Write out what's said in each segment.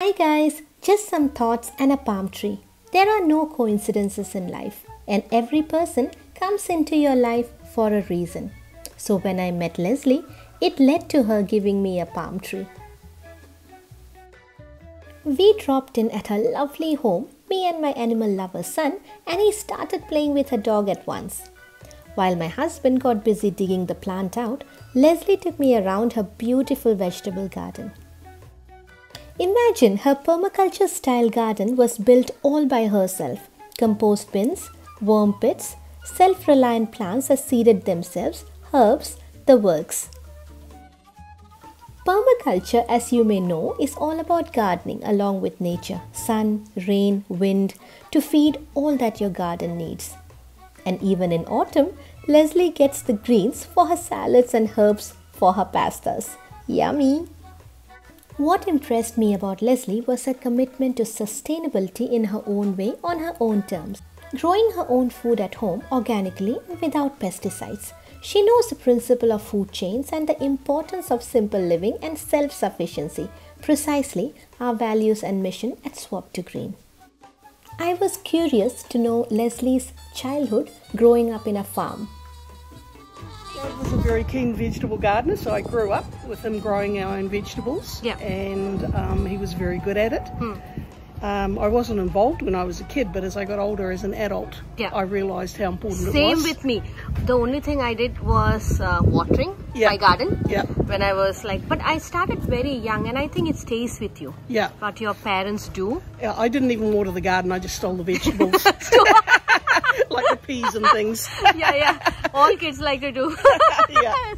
Hi guys, just some thoughts and a palm tree. There are no coincidences in life, and every person comes into your life for a reason. So when I met Lesley, it led to her giving me a palm tree. We dropped in at her lovely home, me and my animal lover son, and he started playing with her dog at once. While my husband got busy digging the plant out, Lesley took me around her beautiful vegetable garden. Imagine her permaculture style garden was built all by herself. Compost bins, worm pits, self reliant plants are seeded themselves, herbs, the works. Permaculture, as you may know, is all about gardening along with nature, sun, rain, wind, to feed all that your garden needs. And even in autumn, Lesley gets the greens for her salads and herbs for her pastas. Yummy! What impressed me about Lesley was her commitment to sustainability in her own way on her own terms. Growing her own food at home organically and without pesticides. She knows the principle of food chains and the importance of simple living and self sufficiency, precisely our values and mission at Swap2Green. I was curious to know Lesley's childhood growing up in a farm. Dad was a very keen vegetable gardener, so I grew up with him growing our own vegetables. And um, he was very good at it. Um, I wasn't involved when I was a kid, but as I got older as an adult, Yeah. I realised how important it Same with me. The only thing I did was uh, watering Yeah. my garden. Yeah. When I was like, but I started very young, and I think it stays with you. Yeah. What your parents do. Yeah, I didn't even water the garden, I just stole the vegetables. like the peas and things. yeah, yeah. All kids like to do. yeah.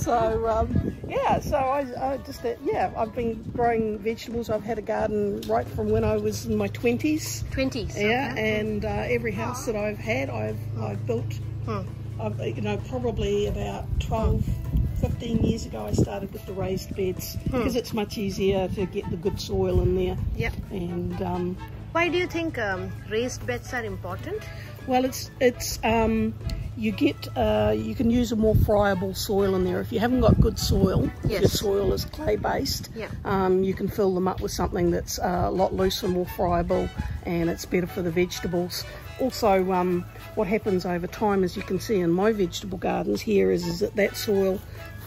So um, yeah, so I, I just uh, yeah, I've been growing vegetables. I've had a garden right from when I was in my twenties. Twenties. Yeah, and uh, every house that I've had, I've I've built. Hmm. I've, you know, probably about 12, 15 years ago, I started with the raised beds because it's much easier to get the good soil in there. Yeah. And um, Why do you think um, raised beds are important? Well, it's it's um, you get uh, you can use a more friable soil in there. If you haven't got good soil, if your soil is clay based, Yeah. um, you can fill them up with something that's uh, a lot looser, more friable, and it's better for the vegetables. Also, um, what happens over time, as you can see in my vegetable gardens here, is, is that that soil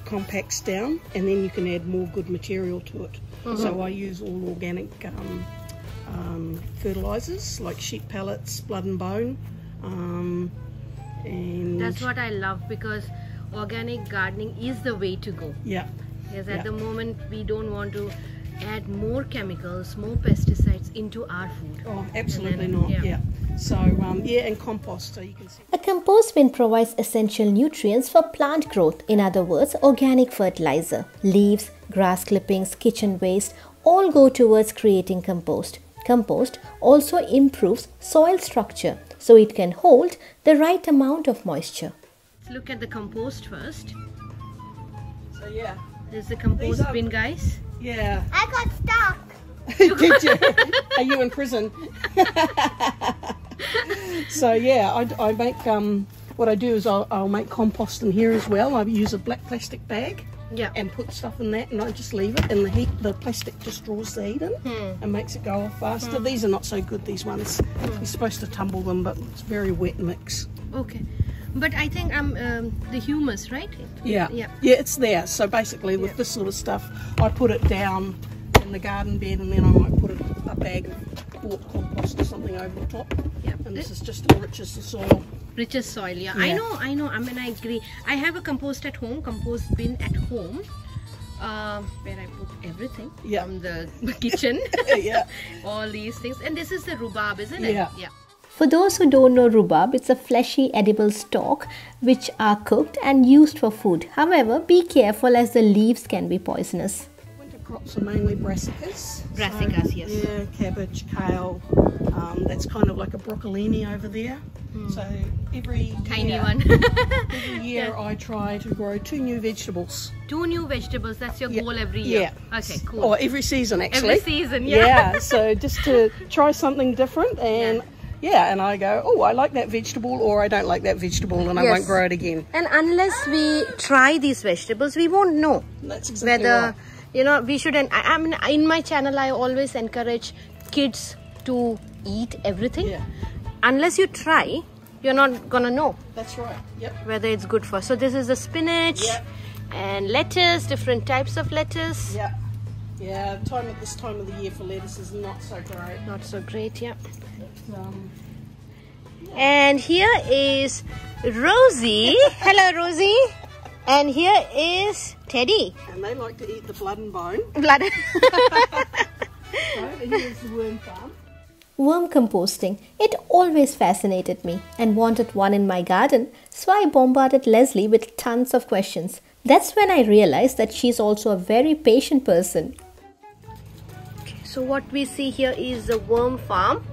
compacts down, and then you can add more good material to it. Mm-hmm. So I use all organic um, um, fertilizers like sheep pellets, blood and bone. And That's what I love because organic gardening is the way to go. yeah, Yes, Yeah. at the moment we don't want to add more chemicals, more pesticides into our food. oh, absolutely then, not. yeah. Yeah. So um, yeah, and compost. So you can see. A compost bin provides essential nutrients for plant growth, in other words, organic fertilizer. Leaves, grass clippings, kitchen waste all go towards creating compost. Compost also improves soil structure so it can hold the right amount of moisture. Let's look at the compost first. So yeah, This is the compost are- bin, guys. yeah. I got stuck. Did you? Are you in prison? so yeah, I, I make um, what I do is I'll, I'll make compost in here as well. I use a black plastic bag. Yeah. and put stuff in that and I just leave it and the heat the plastic just draws the heat in hmm. and makes it go off faster. Hmm. These are not so good these ones. Hmm. You're supposed to tumble them but it's very wet mix. Okay. But I think I'm um, the humus, right? Yeah. Yeah. Yeah, it's there. So basically with this sort of stuff I put it down in the garden bed and then I might put a, a bag of compost or something over the top. Yeah. And this is just enriches the soil. Richest soil, yeah. I know, I know. I mean, I agree. I have a compost at home, compost bin at home, uh, where I put everything Yeah. from the kitchen, yeah. all these things. And this is the rhubarb, isn't it? Yeah. Yeah. For those who don't know rhubarb, it's a fleshy edible stalk which are cooked and used for food. However, be careful as the leaves can be poisonous. Crops are mainly brassicas. Brassicas, So, yes. Yeah, cabbage, kale. Um, that's kind of like a broccolini over there. So every. Tiny year, one. Every year I try to grow two new vegetables. Two new vegetables. That's your Yeah. goal every year. Yeah. Okay, cool. Or every season actually. Every season, yeah. Yeah. so just to try something different and yeah. and I go, oh, I like that vegetable, or I don't like that vegetable, and I won't grow it again. And unless we try these vegetables, we won't know That's exactly whether right. You know we shouldn't I, I mean in my channel i always encourage kids to eat everything Yeah. unless you try you're not gonna know That's right. Yep. whether it's good for so this is the spinach Yep. and lettuce different types of lettuce Yeah. Yeah, time at this time of the year for lettuce is not so great. not so great yeah Um, and here is rosie hello rosie and here is teddy and they like to eat the blood and bone. blood So here's the worm farm. Worm composting. It always fascinated me and wanted one in my garden, so I bombarded Lesley with tons of questions. That's when I realized that she's also a very patient person. Okay, so what we see here is the worm farm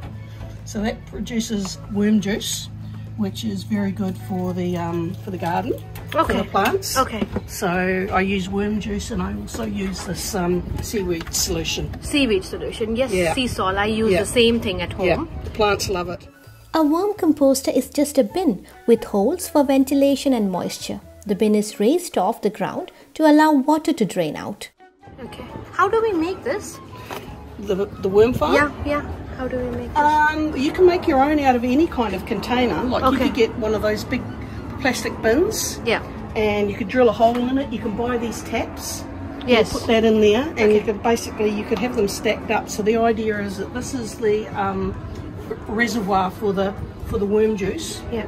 So that produces worm juice, which is very good for the um, for the garden, for Okay. the plants. okay So I use worm juice, and I also use this um, seaweed solution. seaweed solution yes Yeah. sea salt i use Yeah. the same thing at home Yeah, the plants love it. A worm composter is just a bin with holes for ventilation and moisture. The bin is raised off the ground to allow water to drain out. okay how do we make this The the worm farm. yeah yeah how do we make this Um, you can make your own out of any kind of container. Like you Okay. could get one of those big plastic bins, yeah and you could drill a hole in it. You can buy these taps. yes Put that in there, and you could basically you could have them stacked up. So the idea is that this is the um, reservoir for the for the worm juice, yeah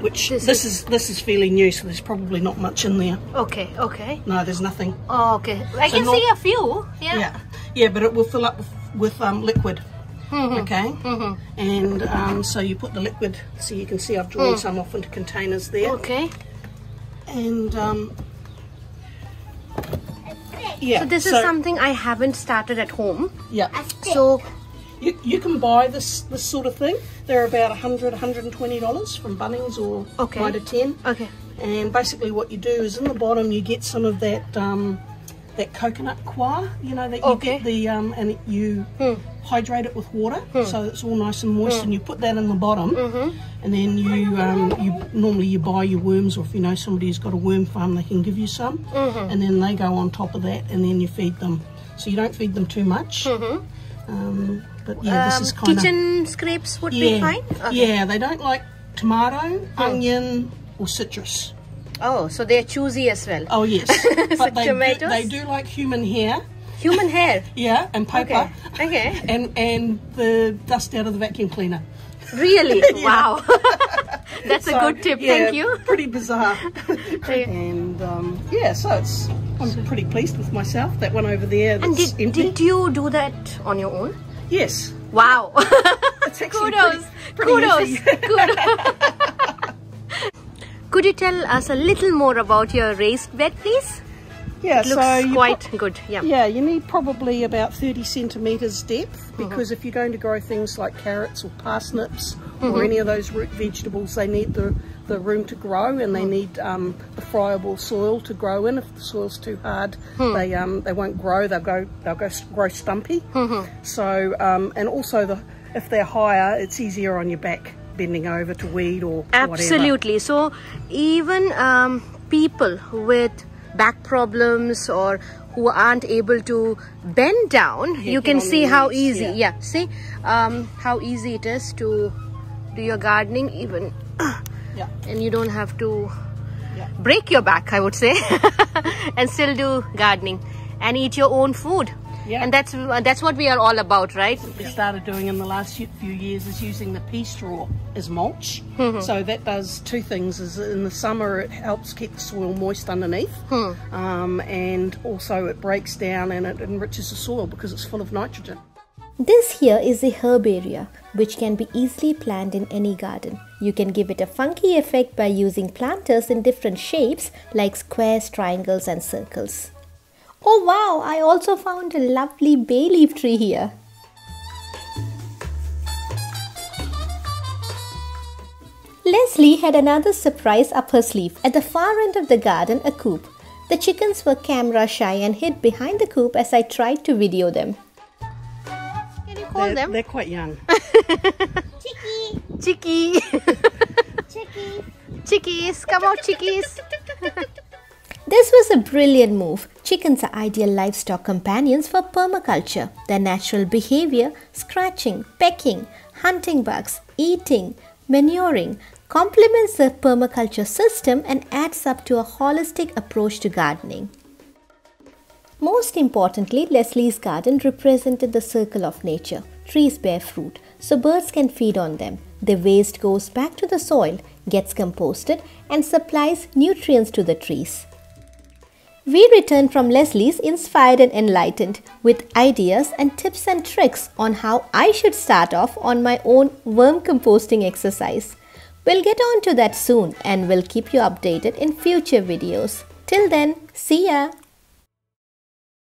which This this, is, this is fairly new. So there's probably not much in there. okay okay No, there's nothing. oh, okay i So can not- see a few yeah, Yeah, yeah, but it will fill up with, with um, liquid. Okay, Mhm. and um, so you put the liquid. So you can see I've drawn some off into containers there, okay and um, yeah. so this is something i haven't started at home Yeah, so you, you can buy this this sort of thing. They're about 100 120 dollars from Bunnings or Okay. Mitre 10. okay And basically, what you do is in the bottom you get some of that um, that coconut coir. You know that you Okay. get the um, and it, you hydrate it with water so it's all nice and moist. And you put that in the bottom, and then you um, you normally you buy your worms, or if you know somebody who's got a worm farm, they can give you some, and then they go on top of that, and then you feed them. So you don't feed them too much. Um, but yeah, this um, is kind of kitchen scrapes would be fine okay. yeah. They don't like tomato, onion, or citrus. oh so they're choosy as well Oh yes, but they do, they do like human hair, human hair. Yeah, and paper, okay okay. And and the dust out of the vacuum cleaner. really? Wow. That's a good tip yeah, thank you. Pretty bizarre. And um, yeah, so it's I'm pretty pleased with myself. That one over there. and did, empty. did you do that on your own? Yes, wow. Kudos pretty, pretty kudos. easy. kudos. Could you tell us a little more about your raised bed please yeah, looks so you quite good yeah Yeah, you need probably about 30 centimetres depth because if you're going to grow things like carrots or parsnips or any of those root vegetables, they need the, the room to grow and they need um, the friable soil to grow in. If the soil's too hard, they um, they won't grow. They'll go they'll go grow stumpy. So um, and also the if they're higher, it's easier on your back bending over to weed or whatever. Absolutely. So even um, people with back problems or who aren't able to bend down, you can see how easy. yeah. Yeah. See um, how easy it is to do your gardening even, Yeah. and you don't have to Yeah. break your back. I would say, and still do gardening and eat your own food. Yeah. And that's uh, that's what we are all about, right? we started doing in the last few few years is using the pea straw as mulch. Mm-hmm. so that does two things: is in the summer it helps keep the soil moist underneath, hmm. um, and also it breaks down and it enriches the soil because it's full of nitrogen. This here is the herb area, which can be easily planted in any garden. You can give it a funky effect by using planters in different shapes like squares, triangles, and circles. Oh wow, I also found a lovely bay leaf tree here. Lesley had another surprise up her sleeve. At the far end of the garden, a coop. The chickens were camera shy and hid behind the coop as I tried to video them. Can you call They're, them they're quite young. Chicky? Chickies, come out, chickies. This was a brilliant move. Chickens are ideal livestock companions for permaculture. Their natural behavior, scratching, pecking, hunting bugs, eating, manuring, complements the permaculture system and adds up to a holistic approach to gardening. Most importantly, Lesley's garden represented the circle of nature. Trees bear fruit, so birds can feed on them. The waste goes back to the soil, gets composted, and supplies nutrients to the trees. We return from Lesley's inspired and enlightened with ideas and tips and tricks on how I should start off on my own worm composting exercise. We'll get on to that soon and we'll keep you updated in future videos. Till then, see ya!